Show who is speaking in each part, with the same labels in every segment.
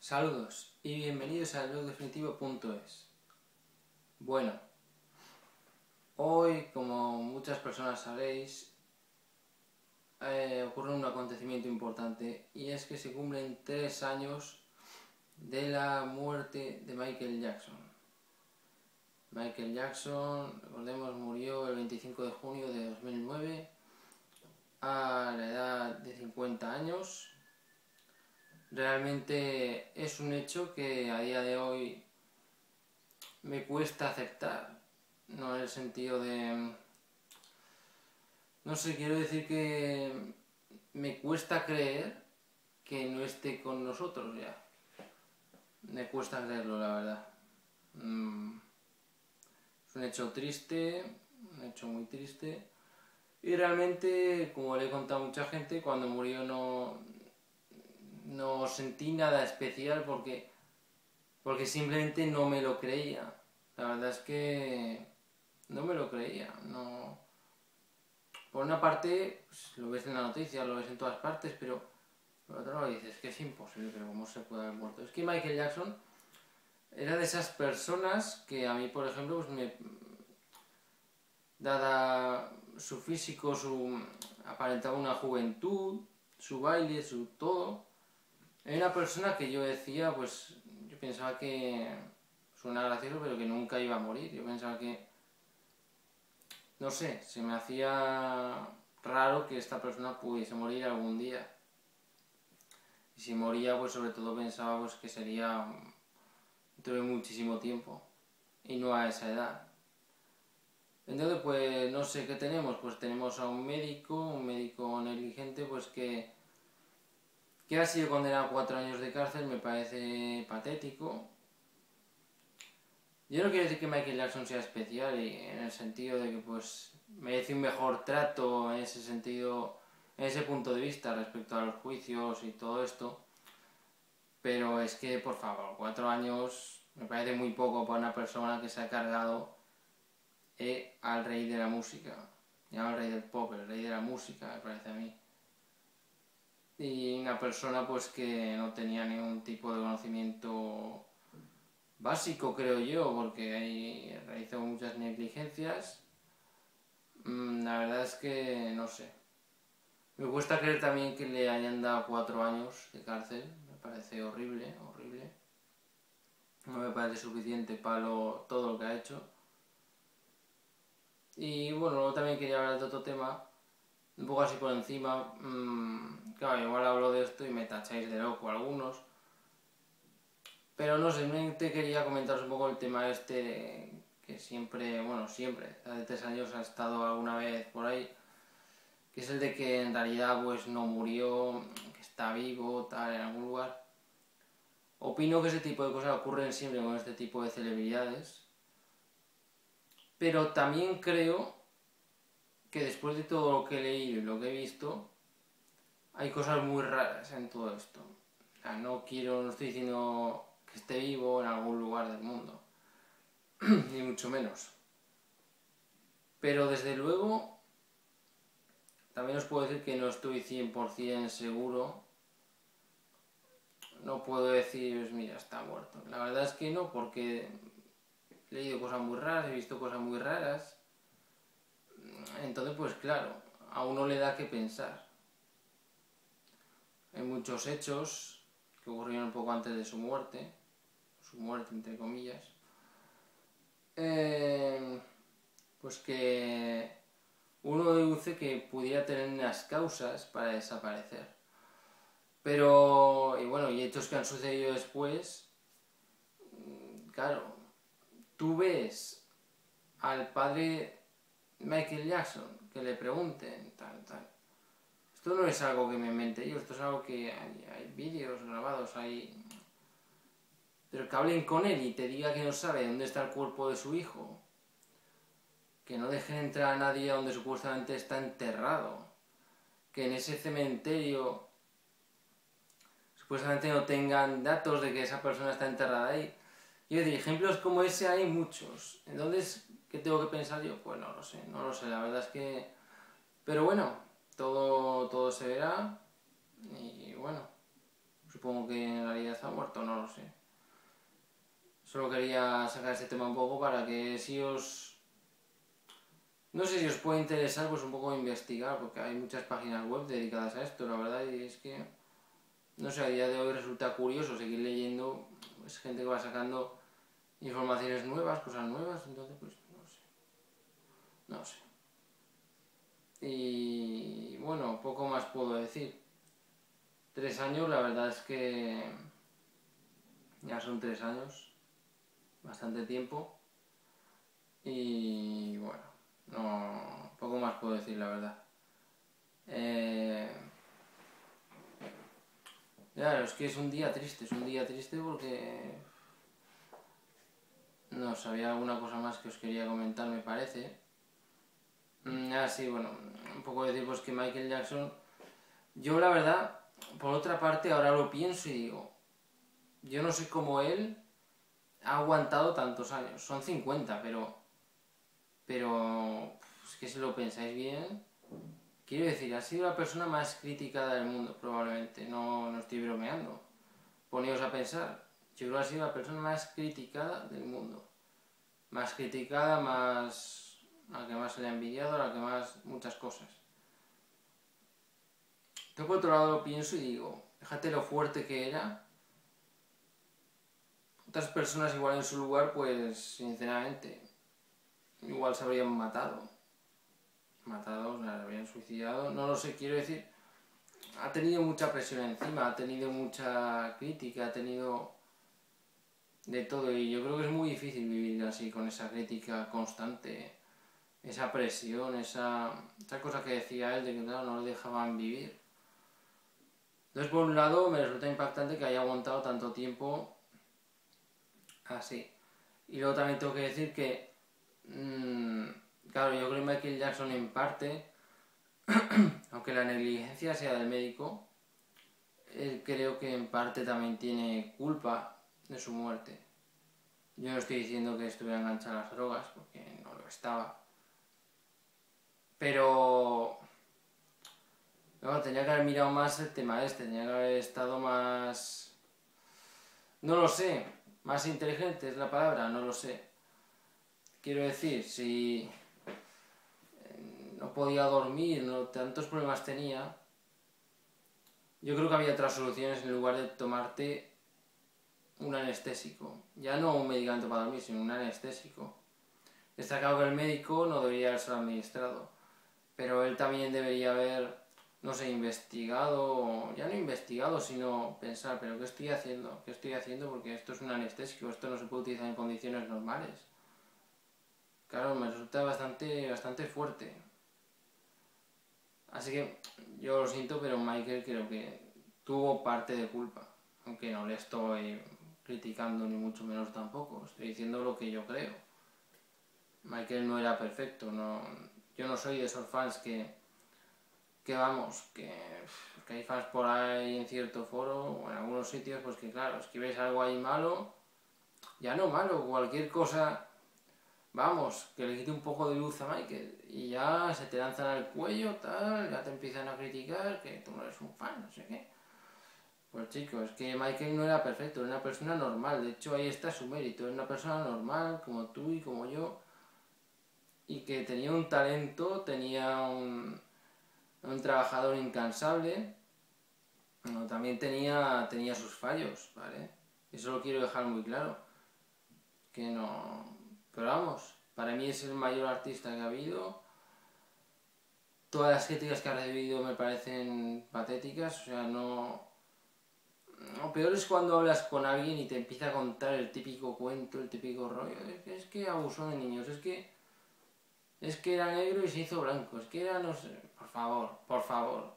Speaker 1: Saludos y bienvenidos al blog definitivo.es. Bueno, hoy, como muchas personas sabréis, eh, ocurre un acontecimiento importante y es que se cumplen tres años de la muerte de Michael Jackson. Michael Jackson, recordemos, murió el 25 de junio de 2009 a la edad de 50 años realmente es un hecho que a día de hoy me cuesta aceptar, no en el sentido de... No sé, quiero decir que me cuesta creer que no esté con nosotros ya. Me cuesta creerlo, la verdad. Mm. Es un hecho triste, un hecho muy triste. Y realmente, como le he contado a mucha gente, cuando murió no, no sentí nada especial porque, porque simplemente no me lo creía. La verdad es que no me lo creía. No... Por una parte, pues, lo ves en la noticia, lo ves en todas partes, pero por otro lado dices que es imposible, pero ¿cómo se puede haber muerto? Es que Michael Jackson era de esas personas que a mí, por ejemplo, pues me... Dada su físico, su aparentaba una juventud, su baile, su todo, era una persona que yo decía, pues yo pensaba que suena gracioso, pero que nunca iba a morir. Yo pensaba que, no sé, se me hacía raro que esta persona pudiese morir algún día. Y si moría, pues sobre todo pensaba pues, que sería dentro de muchísimo tiempo y no a esa edad. Entonces, pues no sé qué tenemos, pues tenemos a un médico, un médico negligente, pues que que ha sido condenado a cuatro años de cárcel me parece patético. Yo no quiero decir que Michael Jackson sea especial y en el sentido de que pues merece un mejor trato en ese sentido, en ese punto de vista respecto a los juicios y todo esto. Pero es que, por favor, cuatro años me parece muy poco para una persona que se ha cargado eh, al rey de la música. Ya al rey del pop, el rey de la música, me parece a mí y una persona pues que no tenía ningún tipo de conocimiento básico creo yo porque ahí realizó muchas negligencias. Mm, la verdad es que no sé. Me cuesta creer también que le hayan dado cuatro años de cárcel. Me parece horrible horrible. No me parece suficiente para todo lo que ha hecho. Y bueno luego también quería hablar de otro tema un poco así por encima, mmm, claro, igual hablo de esto y me tacháis de loco algunos, pero no sé, simplemente quería comentaros un poco el tema este que siempre, bueno, siempre, hace tres años ha estado alguna vez por ahí, que es el de que en realidad pues no murió, que está vivo, tal, en algún lugar. Opino que ese tipo de cosas ocurren siempre con este tipo de celebridades, pero también creo que después de todo lo que he leído y lo que he visto, hay cosas muy raras en todo esto. no quiero, no estoy diciendo que esté vivo en algún lugar del mundo, ni mucho menos. Pero desde luego, también os puedo decir que no estoy 100% seguro. No puedo decir, pues mira, está muerto. La verdad es que no, porque he leído cosas muy raras, he visto cosas muy raras entonces, pues claro, a uno le da que pensar. Hay muchos hechos que ocurrieron un poco antes de su muerte, su muerte entre comillas, eh, pues que uno deduce que pudiera tener unas causas para desaparecer. Pero, y bueno, y hechos que han sucedido después, mm, claro, tú ves al padre Michael Jackson, que le pregunten, tal, tal. Esto no es algo que me inventé yo, esto es algo que hay, vídeos grabados, hay... Pero que hablen con él y te diga que no sabe dónde está el cuerpo de su hijo. Que no dejen entrar a nadie donde supuestamente está enterrado. Que en ese cementerio supuestamente no tengan datos de que esa persona está enterrada ahí. Y de ejemplos como ese hay muchos. Entonces, ¿Qué tengo que pensar yo? Pues no lo sé, no lo sé, la verdad es que... Pero bueno, todo, todo se verá y bueno, supongo que en realidad está muerto, no no sé. Solo quería sacar este tema un poco para que si os... No sé si os puede interesar pues un poco investigar, porque hay muchas páginas web dedicadas a esto, la verdad, y es que, no sé, a día de hoy resulta curioso seguir leyendo, es gente que va sacando informaciones nuevas, cosas nuevas, entonces pues no sé. No sé. Y poco más puedo decir. Tres años, la verdad es que ya son tres años, bastante tiempo. Y bueno, no, poco más puedo decir, la verdad. Eh, claro, es que es un día triste, es un día triste porque... No sabía alguna cosa más que os quería comentar, me parece. Mm, ah, sí, bueno, un poco decir pues que Michael Jackson... Yo la verdad por otra parte, ahora lo pienso y digo, yo no sé cómo él ha aguantado tantos años. Son 50, pero. Pero. Es que si lo pensáis bien. Quiero decir, ha sido la persona más criticada del mundo, probablemente. No, no estoy bromeando. Poneos a pensar. Yo creo que ha sido la persona más criticada del mundo. Más criticada, más. La que más se le ha envidiado, la que más. muchas cosas. Yo por otro lado lo pienso y digo, fíjate lo fuerte que era. Otras personas igual en su lugar, pues sinceramente, igual se habrían matado. Matado, se habrían suicidado, no lo sé, quiero decir, ha tenido mucha presión encima, ha tenido mucha crítica, ha tenido de todo y yo creo que es muy difícil vivir así con esa crítica constante, esa presión, esa, esa cosa que decía él de que no le dejaban vivir. Entonces, por un lado, me resulta impactante que haya aguantado tanto tiempo así. Y luego también tengo que decir que, mm, claro, yo creo que Michael Jackson en parte, aunque la negligencia sea del médico, él creo que en parte también tiene culpa de su muerte. Yo no estoy diciendo que estuviera enganchado a las drogas, porque no lo estaba. Pero no, tenía que haber mirado más el tema este, tenía que haber estado más... No lo sé, más inteligente es la palabra, no lo sé. Quiero decir, si eh, no podía dormir, no, tantos problemas tenía, yo creo que había otras soluciones en lugar de tomarte un anestésico. Ya no un medicamento para dormir, sino un anestésico. Está claro que el médico no debería haberse administrado, pero él también debería haber no sé, investigado, ya no investigado, sino pensar, pero ¿qué estoy haciendo? ¿Qué estoy haciendo? Porque esto es un anestésico, esto no se puede utilizar en condiciones normales. Claro, me resulta bastante, bastante fuerte. Así que yo lo siento, pero Michael creo que tuvo parte de culpa. Aunque no le estoy criticando ni mucho menos tampoco. Estoy diciendo lo que yo creo. Michael no era perfecto. No, yo no soy de esos fans que que vamos, que, hay fans por ahí en cierto foro o en algunos sitios, pues que claro, escribes algo ahí malo, ya no malo, cualquier cosa, vamos, que le quite un poco de luz a Michael y ya se te lanzan al cuello, tal, ya te empiezan a criticar que tú no eres un fan, no sé qué. Pues chicos, es que Michael no era perfecto, era una persona normal, de hecho ahí está su mérito, era una persona normal como tú y como yo, y que tenía un talento, tenía un un trabajador incansable, también tenía, tenía sus fallos, ¿vale? Eso lo quiero dejar muy claro. Que no... Pero vamos, para mí es el mayor artista que ha habido. Todas las críticas que ha recibido me parecen patéticas, o sea, no... Lo peor es cuando hablas con alguien y te empieza a contar el típico cuento, el típico rollo. Es que, es que abusó de niños, es que... Es que era negro y se hizo blanco, es que era no sé por favor, por favor.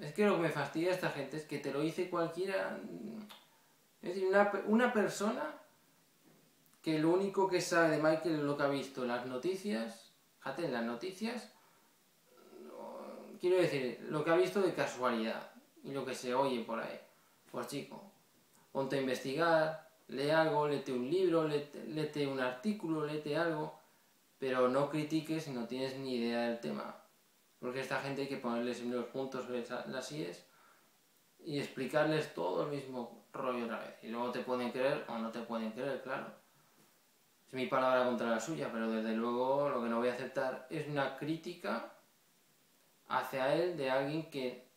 Speaker 1: Es que lo que me fastidia a esta gente es que te lo dice cualquiera. Es decir, una, persona que lo único que sabe de Michael es lo que ha visto las noticias, fíjate, las noticias, quiero decir, lo que ha visto de casualidad y lo que se oye por ahí. Pues chico, ponte a investigar, lee algo, léete un libro, léete un artículo, léete algo, pero no critiques si no tienes ni idea del tema. Porque esta gente hay que ponerles los puntos las IES y explicarles todo el mismo rollo otra vez. Y luego te pueden creer o no te pueden creer, claro. Es mi palabra contra la suya, pero desde luego lo que no voy a aceptar es una crítica hacia él de alguien que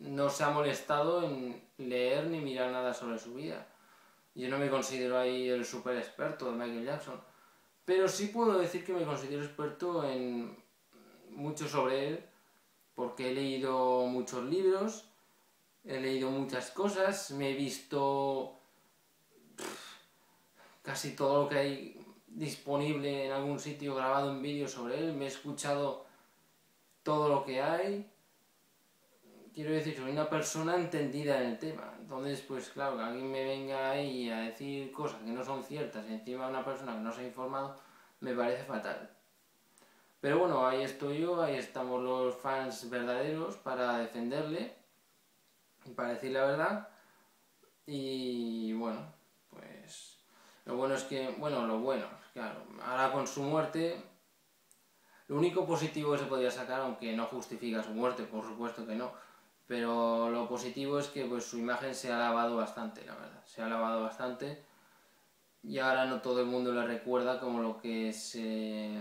Speaker 1: no se ha molestado en leer ni mirar nada sobre su vida. Yo no me considero ahí el super experto de Michael Jackson, pero sí puedo decir que me considero experto en mucho sobre él, porque he leído muchos libros, he leído muchas cosas, me he visto casi todo lo que hay disponible en algún sitio grabado en vídeo sobre él, me he escuchado todo lo que hay. Quiero decir, soy una persona entendida en el tema. Entonces, pues claro, que alguien me venga ahí a decir cosas que no son ciertas y encima una persona que no se ha informado, me parece fatal. Pero bueno, ahí estoy yo, ahí estamos los fans verdaderos para defenderle y para decir la verdad. Y bueno, pues lo bueno es que, bueno, lo bueno, claro, ahora con su muerte, lo único positivo que se podría sacar, aunque no justifica su muerte, por supuesto que no, pero lo positivo es que pues su imagen se ha lavado bastante, la verdad, se ha lavado bastante y ahora no todo el mundo le recuerda como lo que se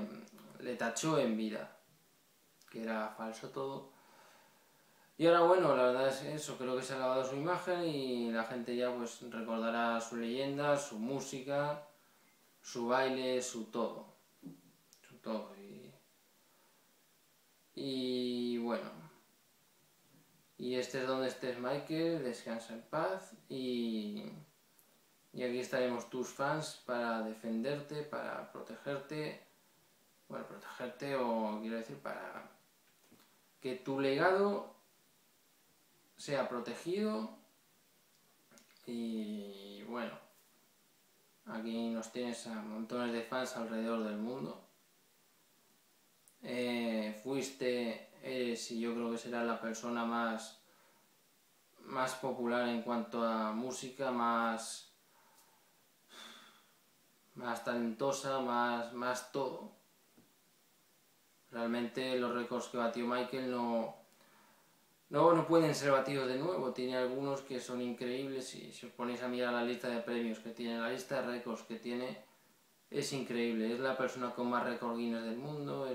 Speaker 1: le tachó en vida, que era falso todo. Y ahora bueno, la verdad es eso, creo que se ha lavado su imagen y la gente ya pues recordará su leyenda, su música, su baile, su todo. Su todo. Y, y bueno. Y este es donde estés Michael, descansa en paz y, y aquí estaremos tus fans para defenderte, para protegerte bueno, protegerte o quiero decir para que tu legado sea protegido y bueno, aquí nos tienes a montones de fans alrededor del mundo. Eh, fuiste, eres y yo creo que serás la persona más, más popular en cuanto a música, más, más talentosa, más, más todo. Realmente los récords que batió Michael no, no, no pueden ser batidos de nuevo. Tiene algunos que son increíbles y si os ponéis a mirar la lista de premios que tiene, la lista de récords que tiene, es increíble. Es la persona con más récords Guinness del mundo.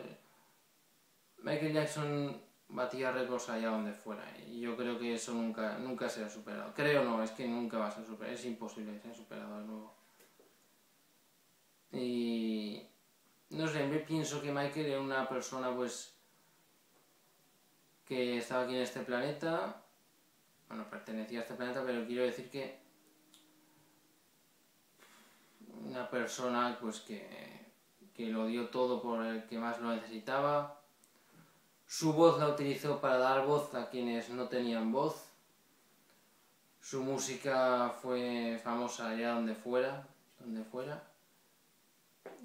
Speaker 1: Michael Jackson batía récords allá donde fuera y yo creo que eso nunca, nunca será superado. Creo no, es que nunca va a ser superado. Es imposible ser superado de nuevo. Y no sé, pienso que Michael era una persona pues que estaba aquí en este planeta, bueno, pertenecía a este planeta, pero quiero decir que una persona pues que, que lo dio todo por el que más lo necesitaba, su voz la utilizó para dar voz a quienes no tenían voz, su música fue famosa allá donde fuera, donde fuera,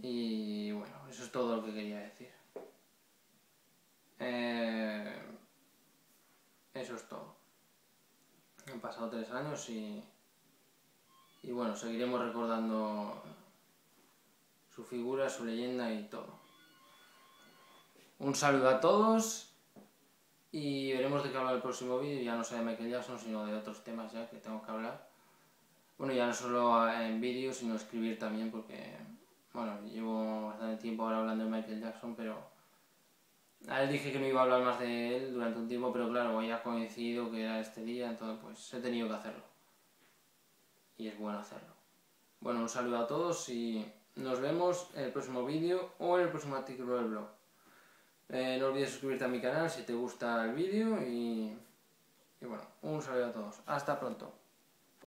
Speaker 1: y bueno, eso es todo lo que quería decir. Eh, eso es todo. Han pasado tres años y, y bueno, seguiremos recordando su figura, su leyenda y todo. Un saludo a todos y veremos de qué hablar el próximo vídeo. Ya no sea de Michael Jackson, sino de otros temas ya que tengo que hablar. Bueno, ya no solo en vídeo, sino escribir también porque bueno, llevo bastante tiempo ahora hablando de Michael Jackson, pero a él dije que no iba a hablar más de él durante un tiempo, pero claro, ha coincidido que era este día, entonces pues he tenido que hacerlo. Y es bueno hacerlo. Bueno, un saludo a todos y nos vemos en el próximo vídeo o en el próximo artículo del blog. Eh, no olvides suscribirte a mi canal si te gusta el vídeo y, y bueno, un saludo a todos. Hasta pronto.